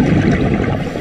よし!